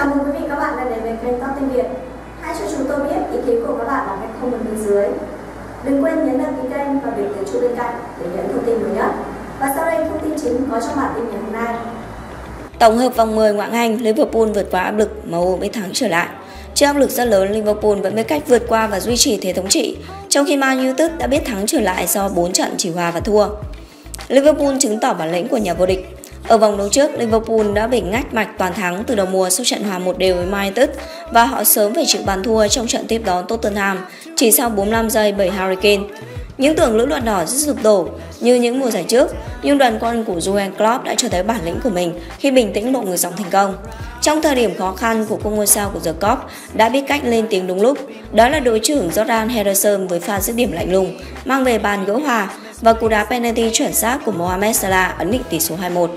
Chào mừng quý vị các bạn đã đến với kênh Top Tiếng Việt. Hãy cho chúng tôi biết ý kiến của các bạn bằng cách comment bên dưới. Đừng quên nhấn đăng ký kênh và biểu tượng chuông bên cạnh để nhận thông tin mới nhất. Và sau đây thông tin chính có trong bản tin ngày hôm nay. Tổng hợp vòng 10 ngoại hạng Anh, Liverpool vượt qua áp lực, MU mới thắng trở lại. Trước áp lực rất lớn, Liverpool vẫn biết cách vượt qua và duy trì thế thống trị, trong khi Man United đã biết thắng trở lại sau 4 trận chỉ hòa và thua. Liverpool chứng tỏ bản lĩnh của nhà vô địch. Ở vòng đấu trước, Liverpool đã bị ngách mạch toàn thắng từ đầu mùa sau trận hòa một đều với Man United và họ sớm phải chịu bàn thua trong trận tiếp đón Tottenham chỉ sau 45 giây bởi Harry Kane. Những tưởng lữ đoàn đỏ rất sụp đổ như những mùa giải trước, nhưng đoàn quân của Jurgen Klopp đã cho thấy bản lĩnh của mình khi bình tĩnh độ người dòng thành công. Trong thời điểm khó khăn của cung ngôi sao của The Cop đã biết cách lên tiếng đúng lúc, đó là đội trưởng Jordan Henderson với pha dứt điểm lạnh lùng, mang về bàn gỡ hòa và cú đá penalty chuẩn xác của Mohamed Salah ấn định tỷ số 2-1.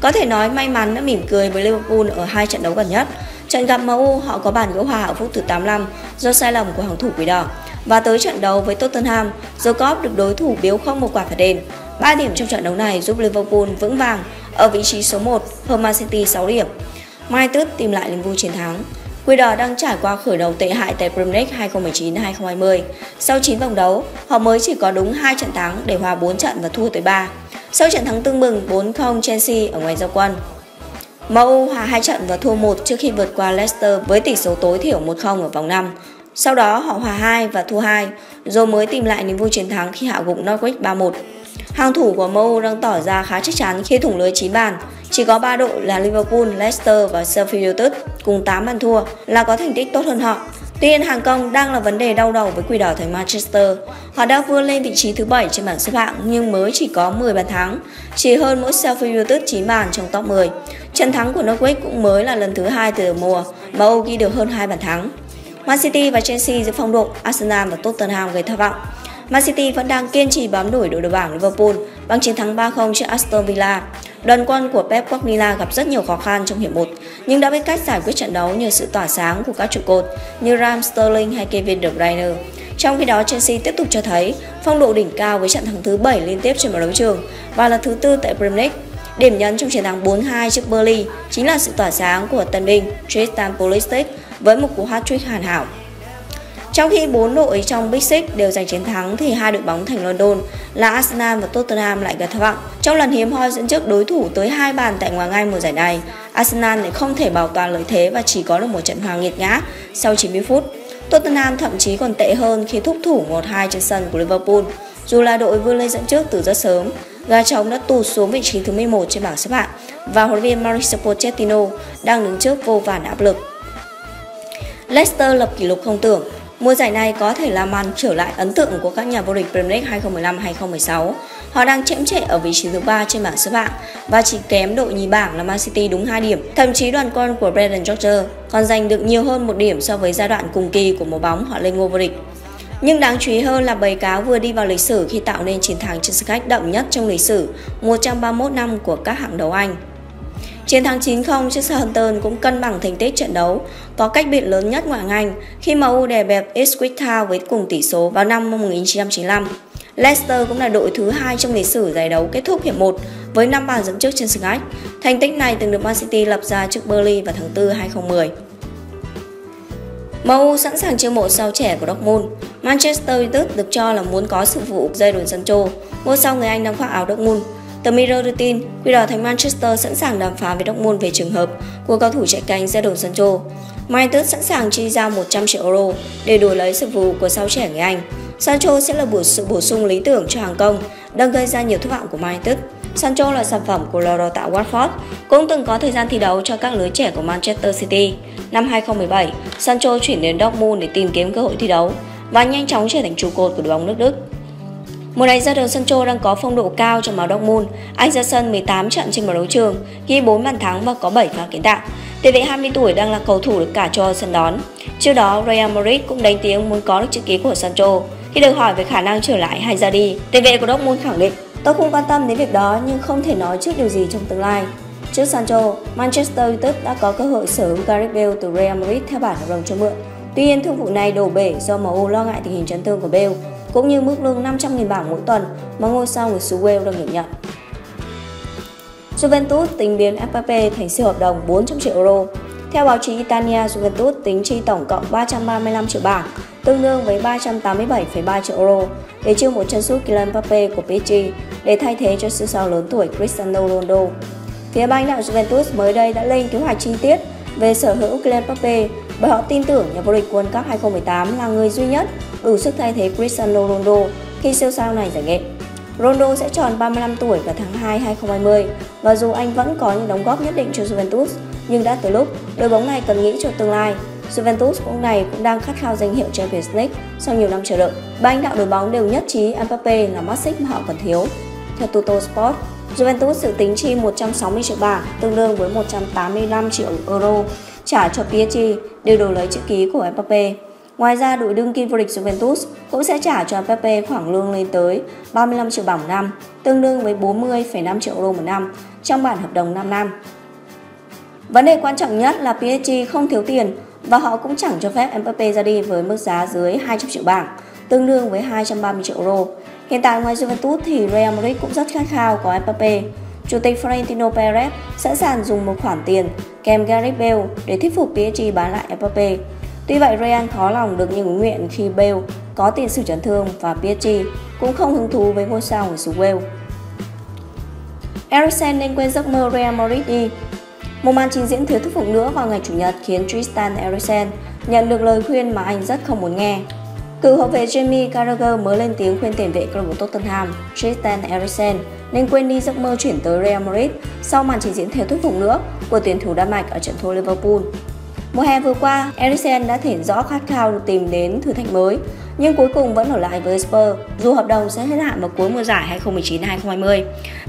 Có thể nói may mắn đã mỉm cười với Liverpool ở hai trận đấu gần nhất. Trận gặp MU họ có bàn gỡ hòa ở phút thứ 85 do sai lầm của hàng thủ Quỷ Đỏ. Và tới trận đấu với Tottenham, Jacob được đối thủ biếu không một quả phạt đền. 3 điểm trong trận đấu này giúp Liverpool vững vàng ở vị trí số 1 hơn Man City 6 điểm. Mai Tứt tìm lại niềm vui chiến thắng. Quỷ đỏ đang trải qua khởi đầu tệ hại tại Premier League 2019-2020. Sau 9 vòng đấu, họ mới chỉ có đúng 2 trận thắng để hòa 4 trận và thua tới 3. Sau trận thắng tương bừng 4-0 Chelsea ở ngoài giao quân, MU hòa 2 trận và thua 1 trước khi vượt qua Leicester với tỷ số tối thiểu 1-0 ở vòng 5. Sau đó họ hòa 2 và thua 2, rồi mới tìm lại niềm vui chiến thắng khi hạ gục Norwich 3-1. Hàng thủ của MU đang tỏ ra khá chắc chắn khi thủng lưới 9 bàn. Chỉ có 3 đội là Liverpool, Leicester và Sheffield United cùng 8 bàn thua là có thành tích tốt hơn họ. Tuy nhiên hàng công đang là vấn đề đau đầu với quỷ đỏ thành Manchester. Họ đã vươn lên vị trí thứ 7 trên bảng xếp hạng nhưng mới chỉ có 10 bàn thắng, chỉ hơn mỗi Sheffield United 9 bàn trong top 10. Trận thắng của Norwich cũng mới là lần thứ hai từ đầu mùa mà Âu ghi được hơn 2 bàn thắng. Man City và Chelsea giữ phong độ, Arsenal và Tottenham gây thất vọng. Man City vẫn đang kiên trì bám đuổi đội đầu bảng Liverpool bằng chiến thắng 3-0 trước Aston Villa. Đoàn quân của Pep Guardiola gặp rất nhiều khó khăn trong hiệp 1, nhưng đã biết cách giải quyết trận đấu nhờ sự tỏa sáng của các trụ cột như Ram Sterling hay Kevin De Bruyne. Trong khi đó, Chelsea tiếp tục cho thấy phong độ đỉnh cao với trận thắng thứ 7 liên tiếp trên mọi đấu trường và là thứ tư tại Premier League. Điểm nhấn trong chiến thắng 4-2 trước Burnley chính là sự tỏa sáng của tân binh Tristan Pulisic với một cú hat-trick hoàn hảo. Trong khi bốn đội trong Big Six đều giành chiến thắng thì hai đội bóng thành London là Arsenal và Tottenham lại gặp thất vọng. Trong lần hiếm hoi dẫn trước đối thủ tới hai bàn tại Ngoại ngay mùa giải này, Arsenal lại không thể bảo toàn lợi thế và chỉ có được một trận hòa nghiệt ngã sau 90 phút. Tottenham thậm chí còn tệ hơn khi thúc thủ 1-2 trên sân của Liverpool. Dù là đội vươn lên dẫn trước từ rất sớm, gà trống đã tụt xuống vị trí thứ 11 trên bảng xếp hạng và huấn luyện viên Mauricio Pochettino đang đứng trước vô vàn áp lực. Leicester lập kỷ lục không tưởng Mùa giải này có thể là màn trở lại ấn tượng của các nhà vô địch Premier League 2015-2016. Họ đang chễm chệ ở vị trí thứ ba trên bảng xếp hạng và chỉ kém đội nhì bảng là Man City đúng 2 điểm. Thậm chí đoàn quân của Brendan Rodgers còn giành được nhiều hơn một điểm so với giai đoạn cùng kỳ của mùa bóng họ lên ngôi vô địch. Nhưng đáng chú ý hơn là bầy cáo vừa đi vào lịch sử khi tạo nên chiến thắng trên sân khách đậm nhất trong lịch sử 131 năm của các hạng đấu Anh. Chiến thắng 9-0 trước Southampton cũng cân bằng thành tích trận đấu, có cách biệt lớn nhất ngoại hạng khi MU đè bẹp Ipswich Town với cùng tỷ số vào năm 1995. Leicester cũng là đội thứ hai trong lịch sử giải đấu kết thúc hiệp 1 với 5 bàn dẫn trước trên sân khách. Thành tích này từng được Man City lập ra trước Burnley vào tháng 4 2010. MU sẵn sàng chiêu mộ sao trẻ của Dortmund. Manchester United được cho là muốn có sự vụ dây đồn Sancho, ngôi sao người Anh đang khoác áo Dortmund Tờ Mirror đưa tin, quy đỏ thành Manchester sẵn sàng đàm phán với Dortmund về trường hợp của cầu thủ chạy cánh ra đồn Sancho. Man United sẵn sàng chi ra 100 triệu euro để đổi lấy sự vụ của sao trẻ người Anh. Sancho sẽ là bổ sự bổ sung lý tưởng cho hàng công, đang gây ra nhiều thất vọng của Man United. Sancho là sản phẩm của lò đào tạo Watford, cũng từng có thời gian thi đấu cho các lứa trẻ của Manchester City. Năm 2017, Sancho chuyển đến Dortmund để tìm kiếm cơ hội thi đấu và nhanh chóng trở thành trụ cột của đội bóng nước Đức. Mùa này ra đường Sancho đang có phong độ cao cho máu Dortmund. Anh ra sân 18 trận trên đấu trường, ghi 4 bàn thắng và có 7 pha kiến tạo. Tiền vệ 20 tuổi đang là cầu thủ được cả cho sân đón. Trước đó, Real Madrid cũng đánh tiếng muốn có được chữ ký của Sancho. Khi được hỏi về khả năng trở lại hay ra đi, tiền vệ của Dortmund khẳng định Tôi không quan tâm đến việc đó nhưng không thể nói trước điều gì trong tương lai. Trước Sancho, Manchester United đã có cơ hội sở hữu Gareth Bale từ Real Madrid theo bản hợp đồng cho mượn. Tuy nhiên, thương vụ này đổ bể do MU lo ngại tình hình chấn thương của Bale cũng như mức lương 500.000 bảng mỗi tuần mà ngôi sao người xứ Wales đang được nhận. Juventus tính biến Mbappe thành siêu hợp đồng 400 triệu euro. Theo báo chí Italia, Juventus tính chi tổng cộng 335 triệu bảng, tương đương với 387,3 triệu euro để chiêu một chân sút Kylian Mbappe của PSG để thay thế cho siêu sao lớn tuổi Cristiano Ronaldo. Phía ban đạo Juventus mới đây đã lên kế hoạch chi tiết về sở hữu Kylian Mbappe bởi họ tin tưởng nhà vô địch World Cup 2018 là người duy nhất đủ sức thay thế Cristiano Ronaldo khi siêu sao này giải nghệ. Ronaldo sẽ tròn 35 tuổi vào tháng 2 2020 và dù anh vẫn có những đóng góp nhất định cho Juventus, nhưng đã từ lúc đội bóng này cần nghĩ cho tương lai. Juventus cũng này cũng đang khát khao danh hiệu Champions League sau nhiều năm chờ đợi. Ba anh đạo đội bóng đều nhất trí Mbappe là mắt xích mà họ cần thiếu. Theo Tutto Sport, Juventus dự tính chi 160 triệu bảng, tương đương với 185 triệu euro trả cho PSG đều đổi lấy chữ ký của Mbappe. Ngoài ra, đội đương kim vô địch Juventus cũng sẽ trả cho Pepe khoảng lương lên tới 35 triệu bảng một năm, tương đương với 40,5 triệu euro một năm trong bản hợp đồng 5 năm. Vấn đề quan trọng nhất là PSG không thiếu tiền và họ cũng chẳng cho phép Mbappe ra đi với mức giá dưới 200 triệu bảng, tương đương với 230 triệu euro. Hiện tại ngoài Juventus thì Real Madrid cũng rất khát khao có Mbappe. Chủ tịch Florentino Perez sẵn sàng dùng một khoản tiền kèm Gareth Bale để thuyết phục PSG bán lại Mbappe. Tuy vậy, Real khó lòng được như nguyện khi Bale có tiền sử chấn thương và PSG cũng không hứng thú với ngôi sao người xứ Wales. Eriksen nên quên giấc mơ Real Madrid đi. Một màn trình diễn thiếu thuyết phục nữa vào ngày Chủ nhật khiến Tristan Eriksen nhận được lời khuyên mà anh rất không muốn nghe. Cựu hậu vệ Jamie Carragher mới lên tiếng khuyên tiền vệ câu lạc bộ Tottenham Tristan Eriksen nên quên đi giấc mơ chuyển tới Real Madrid sau màn trình diễn thiếu thuyết phục nữa của tuyển thủ Đan Mạch ở trận thua Liverpool. Mùa hè vừa qua, Eriksen đã thể hiện rõ khát khao được tìm đến thử thách mới, nhưng cuối cùng vẫn ở lại với Spurs dù hợp đồng sẽ hết hạn vào cuối mùa giải 2019-2020.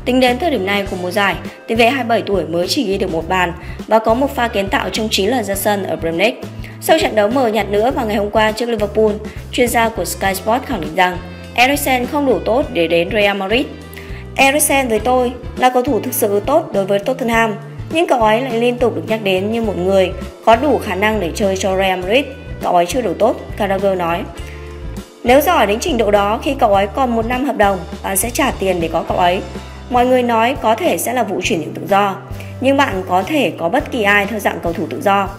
Tính đến thời điểm này của mùa giải, tiền vệ 27 tuổi mới chỉ ghi được một bàn và có một pha kiến tạo trong 9 lần ra sân ở Premier League. Sau trận đấu mở nhạt nữa vào ngày hôm qua trước Liverpool, chuyên gia của Sky Sports khẳng định rằng Eriksen không đủ tốt để đến Real Madrid. Eriksen với tôi là cầu thủ thực sự tốt đối với Tottenham, nhưng cậu ấy lại liên tục được nhắc đến như một người có đủ khả năng để chơi cho Real Madrid. Cậu ấy chưa đủ tốt, Carragher nói. Nếu giỏi đến trình độ đó khi cậu ấy còn một năm hợp đồng, bạn sẽ trả tiền để có cậu ấy. Mọi người nói có thể sẽ là vụ chuyển nhượng tự do, nhưng bạn có thể có bất kỳ ai theo dạng cầu thủ tự do.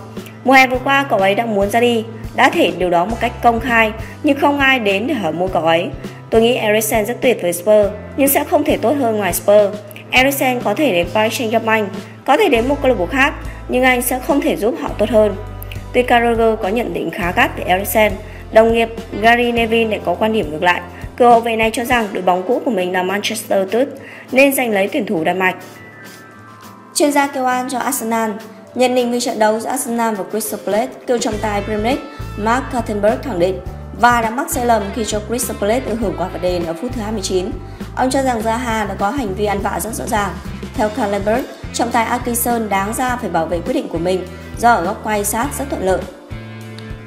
Mùa hè vừa qua cậu ấy đã muốn ra đi, đã thể điều đó một cách công khai, nhưng không ai đến để hỏi mua cậu ấy. Tôi nghĩ Eriksen rất tuyệt với Spurs, nhưng sẽ không thể tốt hơn ngoài Spurs. Eriksen có thể đến Paris Saint-Germain, có thể đến một câu lạc bộ khác, nhưng anh sẽ không thể giúp họ tốt hơn. Tuy Carragher có nhận định khá gắt về Eriksen, đồng nghiệp Gary Neville lại có quan điểm ngược lại. Cựu hậu vệ này cho rằng đội bóng cũ của mình là Manchester United nên giành lấy tuyển thủ Đan Mạch. Chuyên gia kêu an cho Arsenal Nhận định về trận đấu giữa Arsenal và Crystal Palace, cựu trọng tài Premier League Mark Kattenberg khẳng định và đã mắc sai lầm khi cho Crystal Palace được hưởng quả phạt đền ở phút thứ 29. Ông cho rằng Zaha đã có hành vi ăn vạ rất rõ ràng. Theo Kallenberg, trọng tài Atkinson đáng ra phải bảo vệ quyết định của mình do ở góc quay sát rất thuận lợi.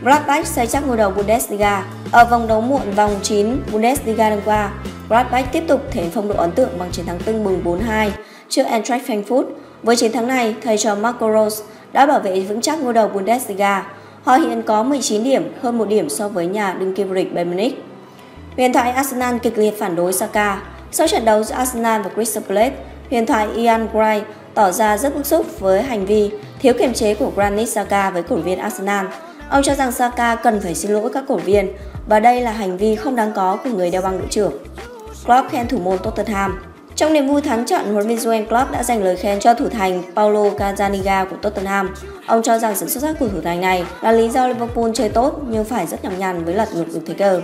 Gladbach xây chắc ngôi đầu Bundesliga ở vòng đấu muộn vòng 9 Bundesliga đêm qua. Gladbach tiếp tục thể phong độ ấn tượng bằng chiến thắng tưng bừng 4-2 trước Eintracht Frankfurt. Với chiến thắng này, thầy trò Marco Rose đã bảo vệ vững chắc ngôi đầu Bundesliga. Họ hiện có 19 điểm, hơn một điểm so với nhà đương kim vô địch Bayern Munich. Huyền thoại Arsenal kịch liệt phản đối Saka. Sau trận đấu giữa Arsenal và Crystal Palace, huyền thoại Ian Wright tỏ ra rất bức xúc với hành vi thiếu kiềm chế của Granit Xhaka với cổ viên Arsenal. Ông cho rằng Xhaka cần phải xin lỗi các cổ viên và đây là hành vi không đáng có của người đeo băng đội trưởng. Klopp khen thủ môn Tottenham. Trong niềm vui thắng trận, huấn luyện viên Jurgen Klopp đã dành lời khen cho thủ thành Paulo Gazzaniga của Tottenham. Ông cho rằng sự xuất sắc của thủ thành này là lý do Liverpool chơi tốt nhưng phải rất nhọc nhằn với lật ngược được thế cờ.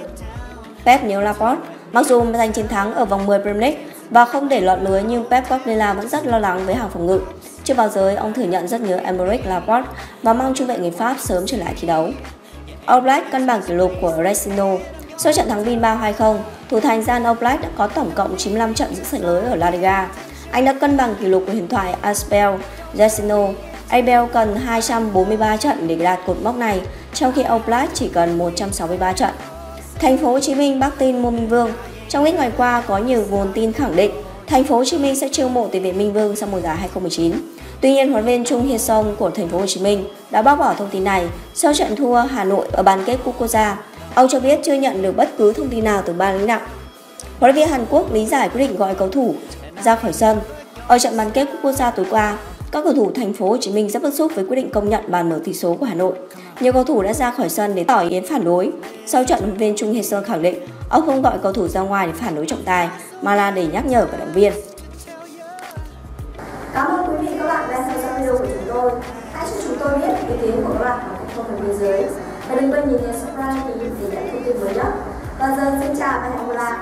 Pep nhớ Laporte, mặc dù giành chiến thắng ở vòng 10 Premier League và không để lọt lưới nhưng Pep Guardiola vẫn rất lo lắng với hàng phòng ngự. Chưa báo giới, ông thừa nhận rất nhớ Emerick Laporte và mong trung vệ người Pháp sớm trở lại thi đấu. All Black cân bằng kỷ lục của Resino sau trận thắng Bilbao 2-0, thủ thành Jan Oblak đã có tổng cộng 95 trận giữ sạch lưới ở La Liga. Anh đã cân bằng kỷ lục của huyền thoại Aspel Jacino. Abel cần 243 trận để đạt cột mốc này, trong khi Oblak chỉ cần 163 trận. Thành phố Hồ Chí Minh bác tin mua Minh Vương. Trong ít ngày qua có nhiều nguồn tin khẳng định Thành phố Hồ Chí Minh sẽ chiêu mộ tiền vệ Minh Vương sau mùa giải 2019. Tuy nhiên, huấn luyện viên Trung Hiên Song của Thành phố Hồ Chí Minh đã bác bỏ thông tin này sau trận thua Hà Nội ở bán kết Cúp Quốc gia. Ông cho biết chưa nhận được bất cứ thông tin nào từ ban lãnh đạo. Huấn viên Hàn Quốc lý giải quyết định gọi cầu thủ ra khỏi sân. Ở trận bán kết Cúp Quốc gia tối qua, các cầu thủ thành phố Hồ Chí Minh rất bức xúc với quyết định công nhận bàn mở tỷ số của Hà Nội. Nhiều cầu thủ đã ra khỏi sân để tỏ ý kiến phản đối. Sau trận, huấn viên Trung Hiền Sơn khẳng định ông không gọi cầu thủ ra ngoài để phản đối trọng tài, mà là để nhắc nhở vận động viên. Cảm ơn quý vị các bạn đã theo dõi video của chúng tôi. Hãy cho chúng tôi biết ý kiến của các bạn ở phần comment bên dưới. Và đừng quên nhấn subscribe để nhận thông tin mới nhất. Và giờ xin chào và hẹn gặp lại.